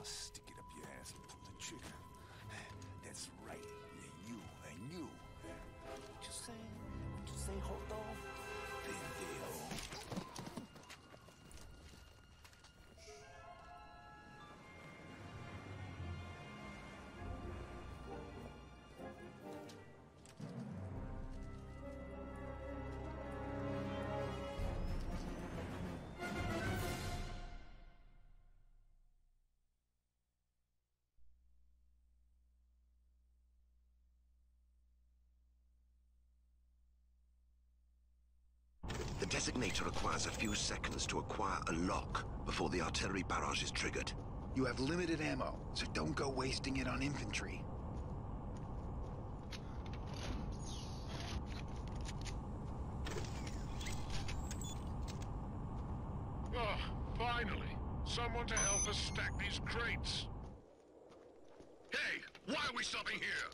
I'll stick it up your ass and pull the trigger. That's right. Yeah, you and you. What you say? What you say, hold on? Pendejo. Designator requires a few seconds to acquire a lock before the artillery barrage is triggered. You have limited ammo, so don't go wasting it on infantry. Oh, finally! Someone to help us stack these crates! Hey! Why are we stopping here?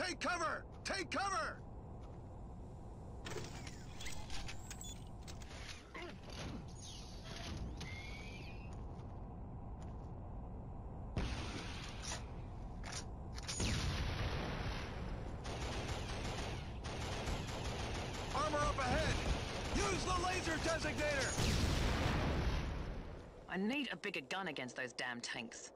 Take cover! Take cover! Armor up ahead! Use the laser designator! I need a bigger gun against those damn tanks.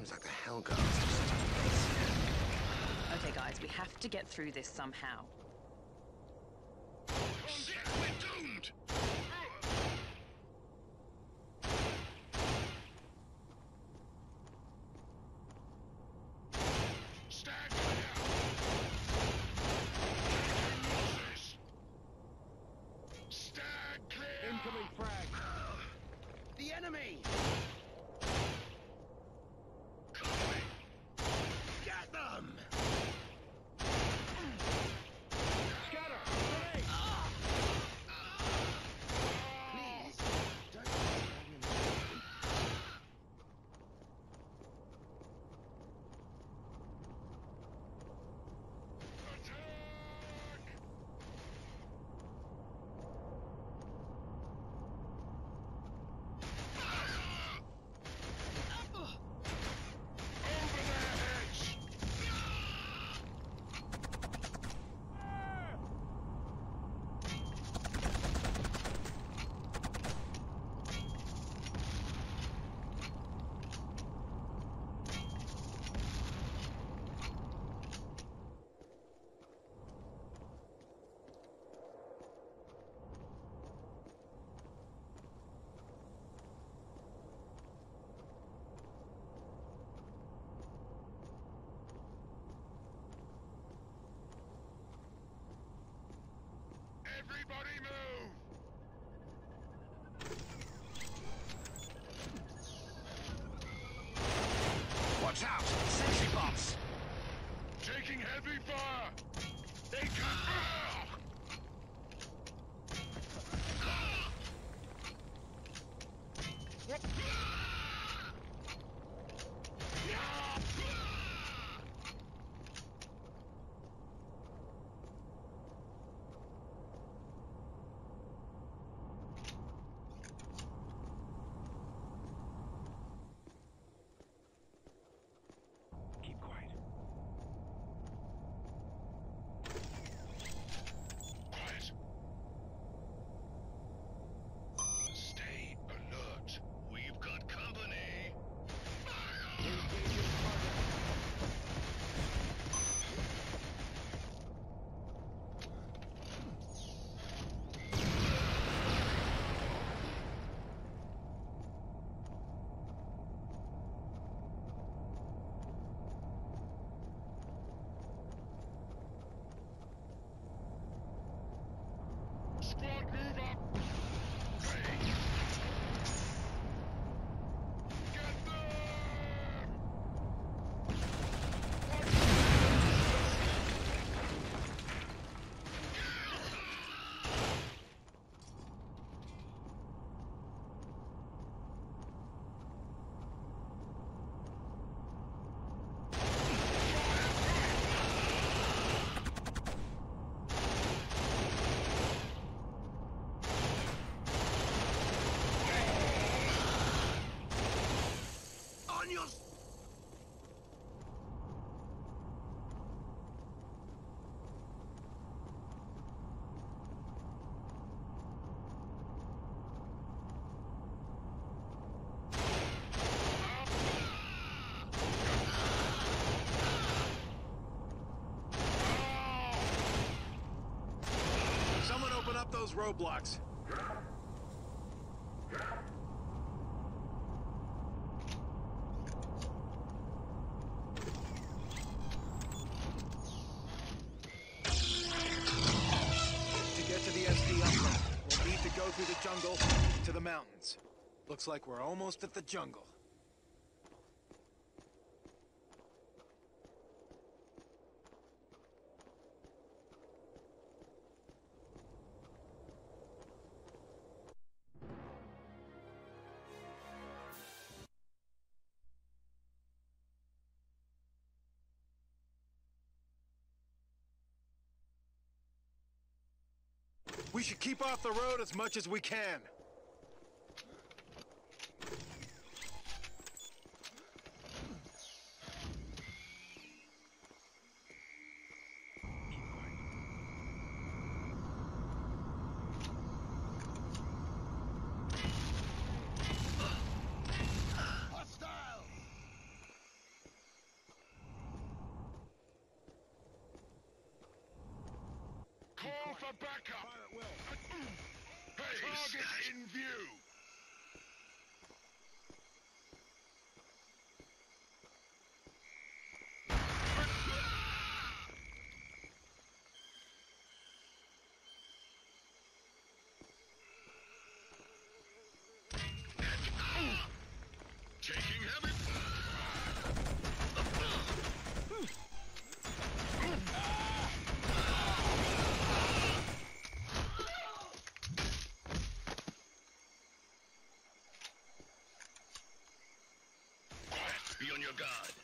Seems like the place here. Okay, guys, we have to get through this somehow. We're doomed! Incoming frag! The enemy! Take those roadblocks. go through the jungle to the mountains. Looks like we're almost at the jungle. We should keep off the road as much as we can. on your guard.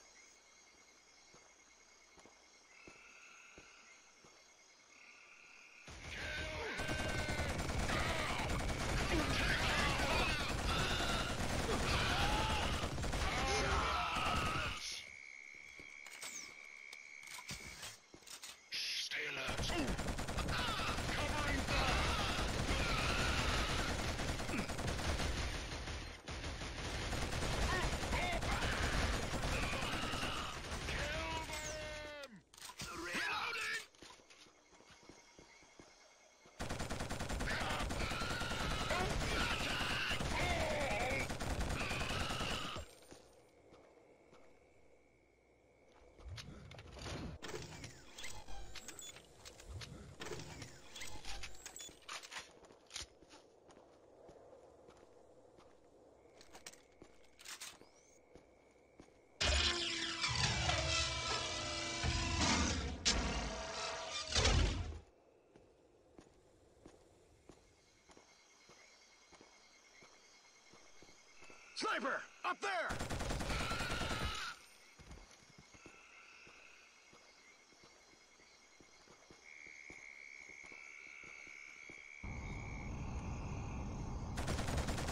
Sniper! Up there!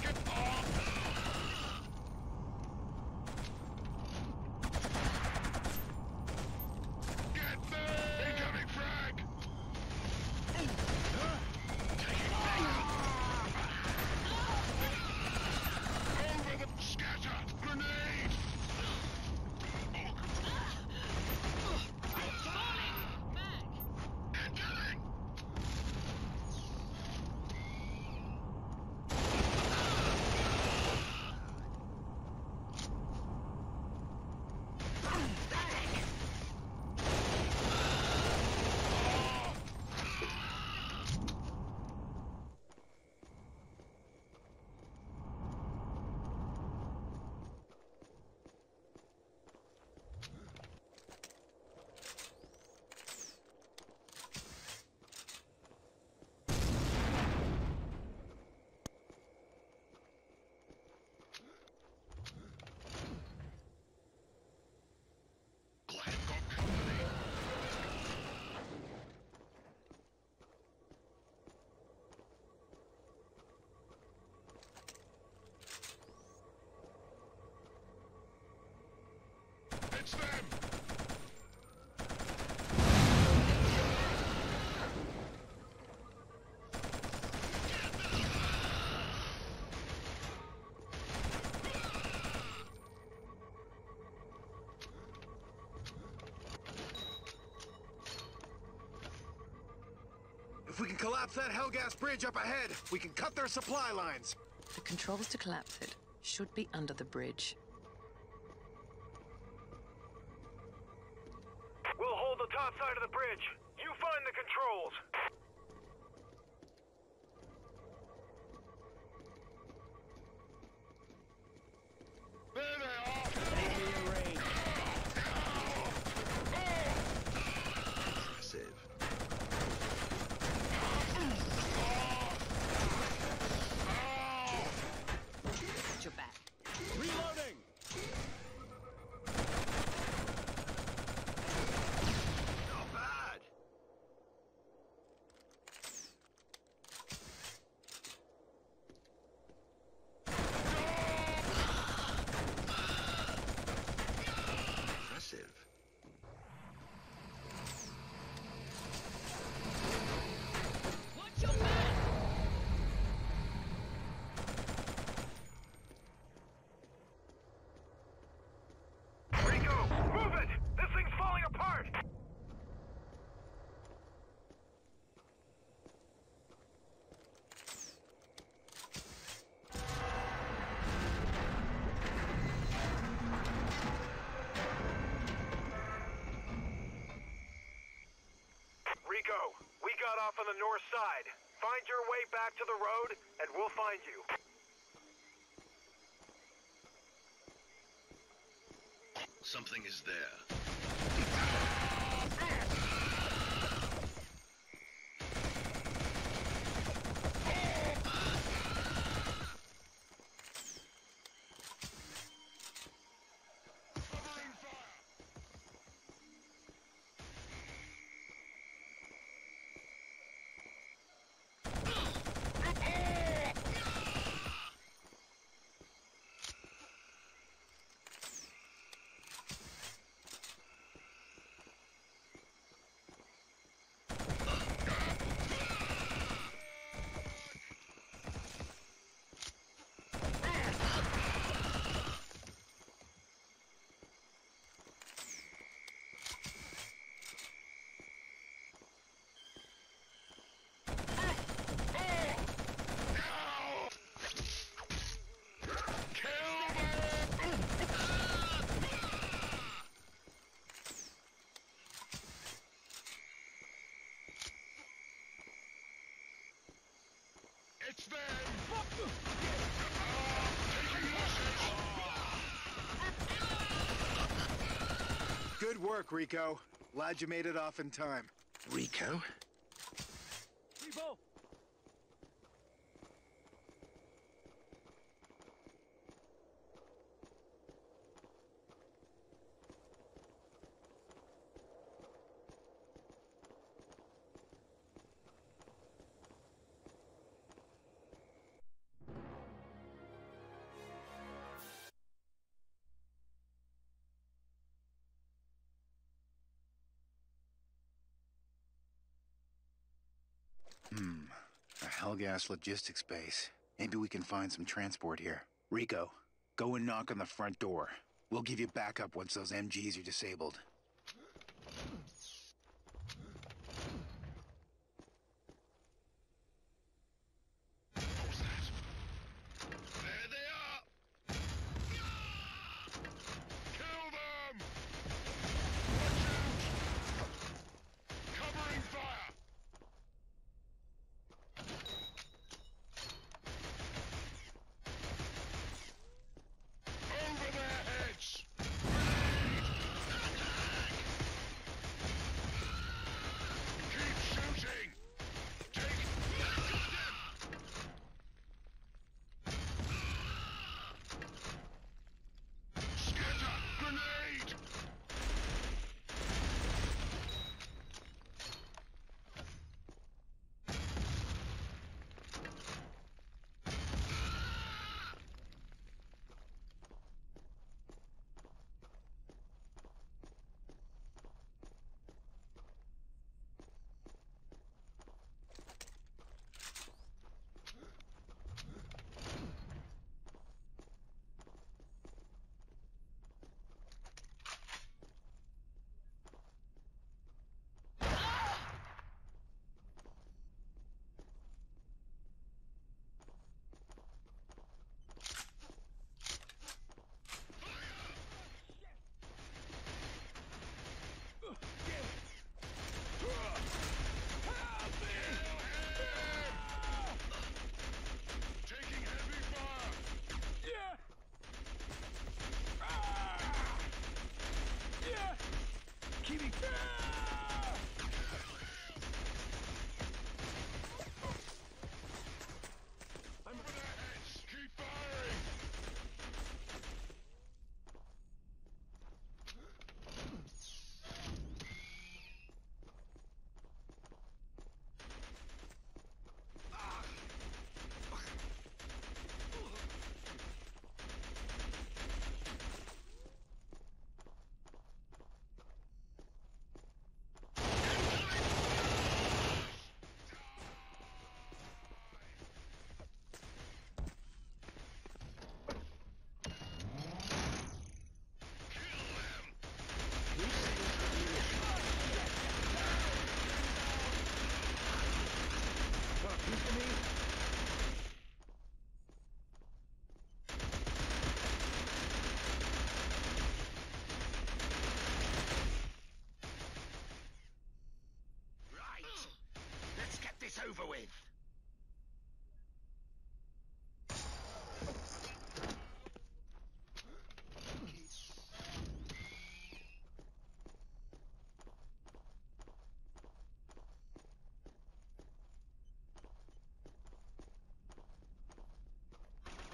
Get off! Get them! Incoming frag! Taking fire! Over the scatter! Grenade! Incoming! Glad got company. It's them! If we can collapse that Helghast bridge up ahead, we can cut their supply lines. The controls to collapse it should be under the bridge. We'll hold the top side of the bridge. You find the controls. There they are! Impressive. Watch your back. Reloading! Not bad. Impressive. Watch your back! Rico, move it! This thing's falling apart! Rico, we got off on the north side. Find your way back to the road, and we'll find you. Something is there. It's them! Taking losses! Good work, Rico. Glad you made it off in time. Rico? Hmm. A Helghast logistics base. Maybe we can find some transport here. Rico, go and knock on the front door. We'll give you backup once those MGs are disabled. With.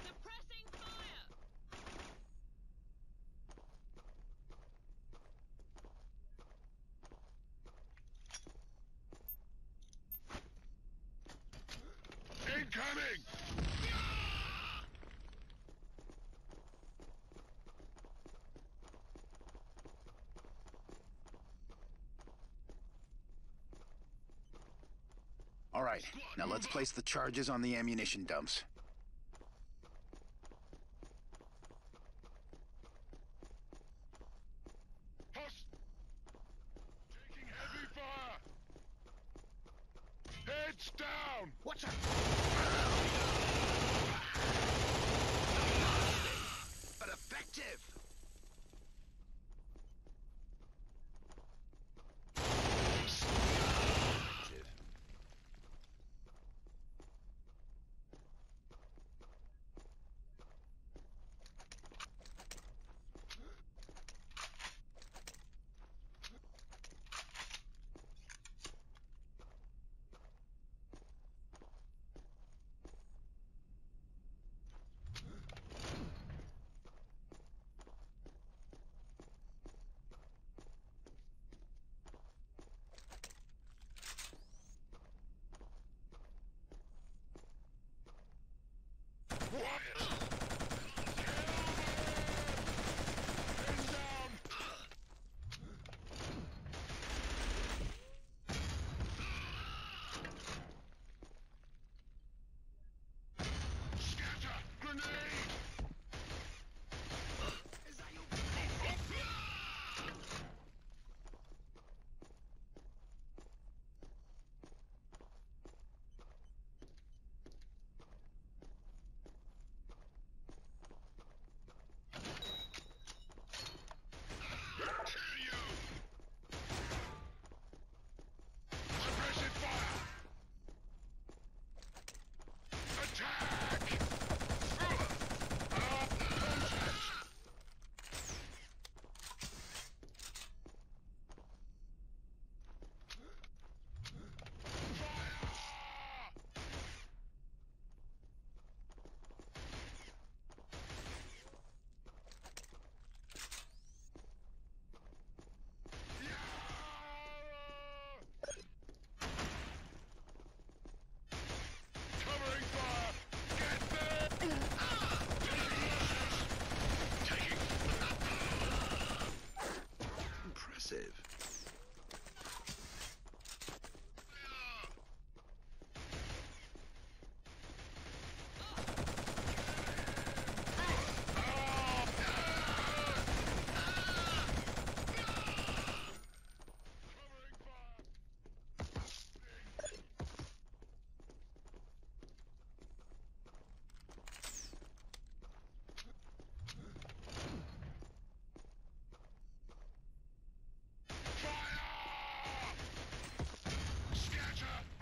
Suppressing fire! Incoming! All right, now let's place the charges on the ammunition dumps. Taking heavy fire! Heads down! Watch out! What?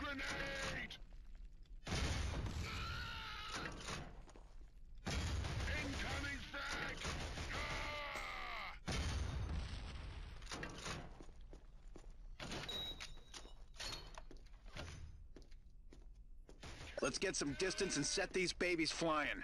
Grenade! Incoming frag! Let's get some distance and set these babies flying.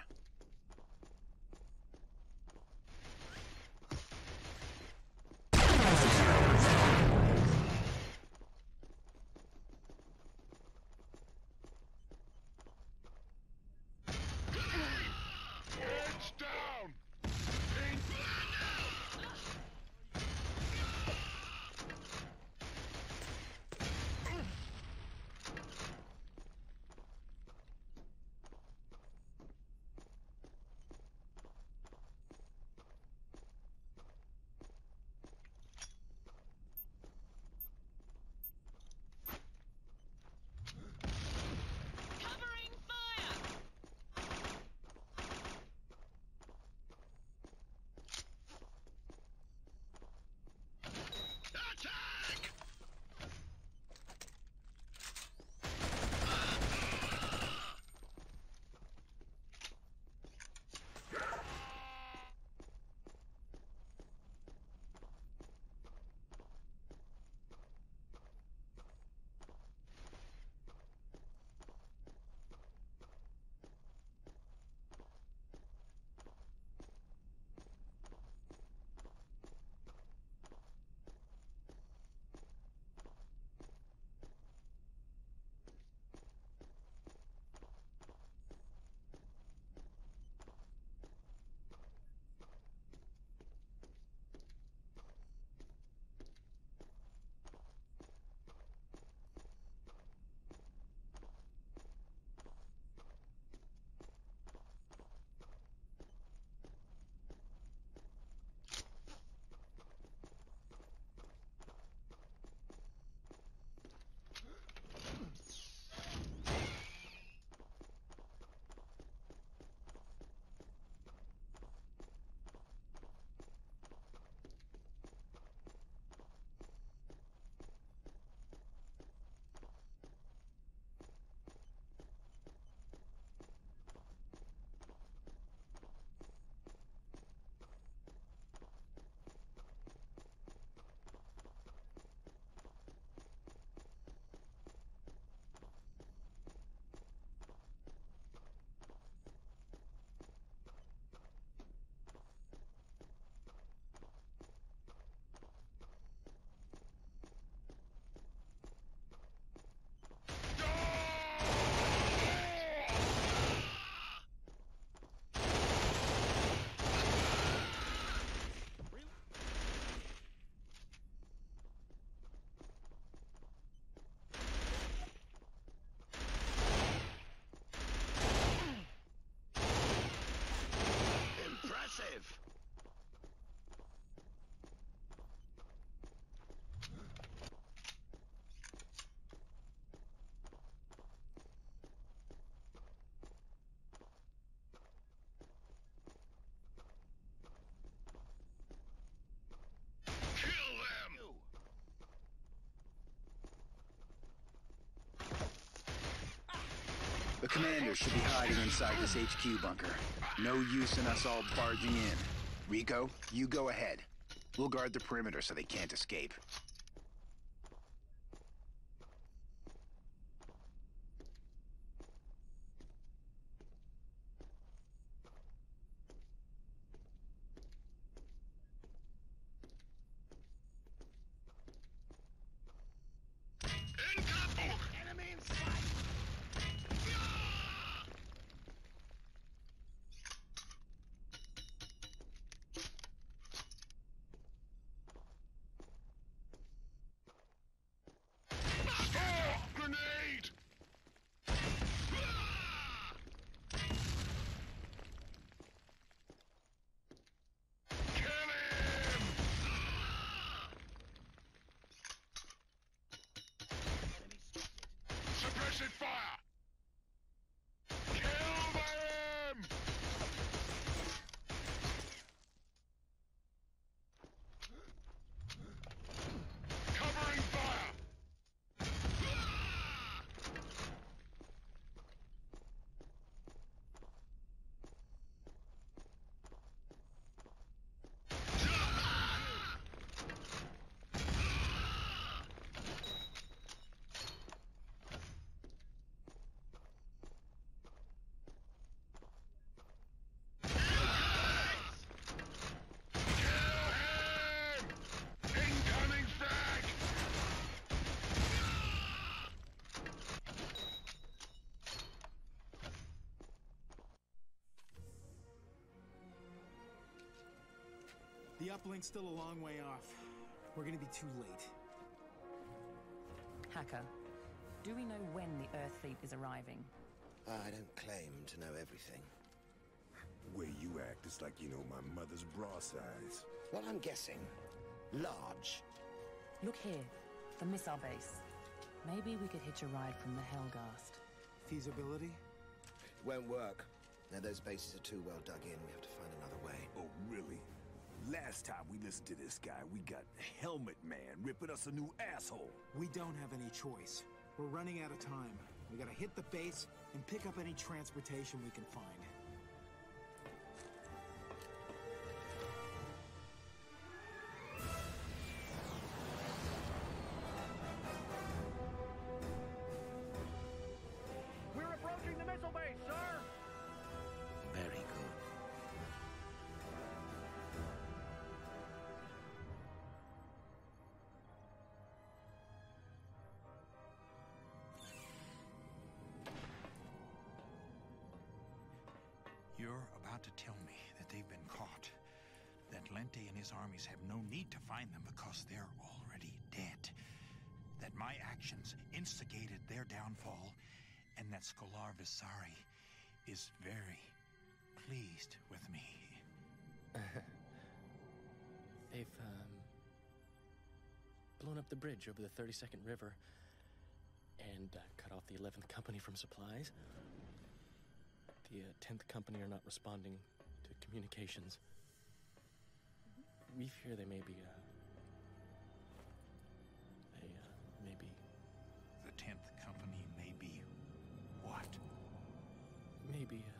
Commander should be hiding inside this HQ bunker. No use in us all barging in. Rico, you go ahead. We'll guard the perimeter so they can't escape. Should fire! Uplink's still a long way off. We're gonna be too late. Hakha, do we know when the Earth fleet is arriving? I don't claim to know everything. Where you act, it's like you know my mother's bra size. Well, I'm guessing. Large. Look here, the missile base. Maybe we could hitch a ride from the Helghast. Feasibility? It Won't work. Now, those bases are too well dug in. We have to Last time we listened to this guy, we got Helmet Man ripping us a new asshole. We don't have any choice. We're running out of time. We gotta hit the base and pick up any transportation we can find. And his armies have no need to find them because they're already dead. That my actions instigated their downfall, and that Scolar Visari is very pleased with me. They've, um, blown up the bridge over the 32nd River and uh, cut off the 11th Company from supplies. The uh, 10th Company are not responding to communications. We fear they may be, uh, they, uh, may be, The 10th Company may be what? maybe, uh,